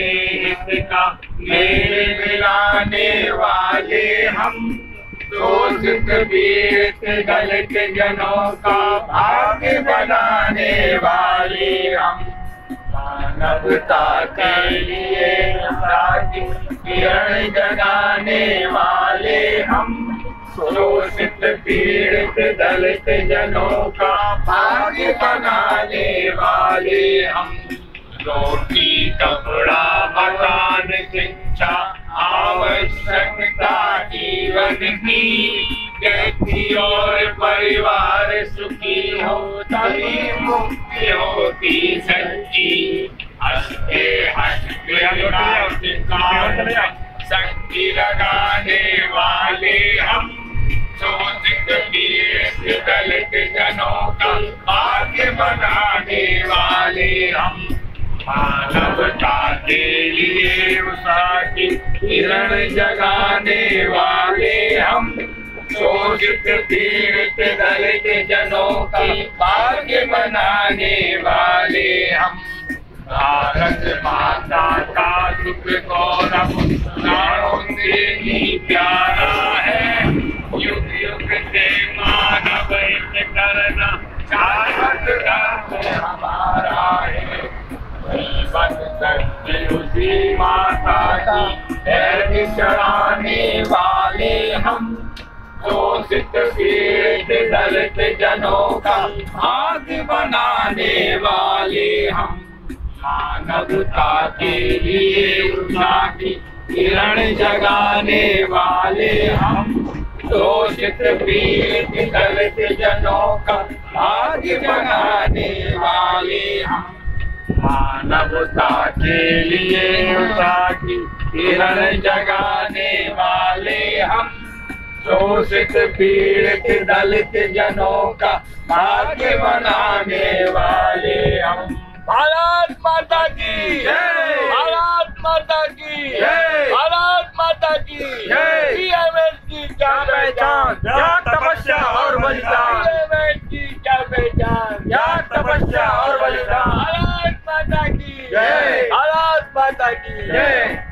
हित का मेरे मिलाने वाले हम। शोषित पीड़ित दलित जनों का भाग्य बनाने वाले हम। मानवता के लिए किरण जगाने वाले हम। शोषित पीड़ित दलित जनों का भाग्य बनाने वाले हम। रोटी कपड़ा मकान शिक्षा आवश्यकता जीवन की। व्यक्ति और परिवार सुखी हो, तभी मुक्ति होती सच्ची। हस्ते हस्ते शक्ति लगाने वाले हम। पीड़ित दलित जनों का भाग्य हम मानवता के लिए किरण जगाने वाले हम। शोषित, पीड़ित दलित जनों का भाग्य बनाने वाले हम। भारत माता का सुख गौरव प्राणों से ही प्यारा चढ़ाने वाले हम शोषित पीड़ित दलित जनों का भाग्य बनाने वाले हम। मानवता के लिए उषा की किरण जगाने वाले हम शोषित पीड़ित दलित जनों का भाग्य बनाने वाले हम। मानवता के लिए उषा की किरण जगाने वाले हम शोषित पीड़ित दलित जनों का भाग्य बनाने वाले हम। भारत माता की भारत माता की। माता की जय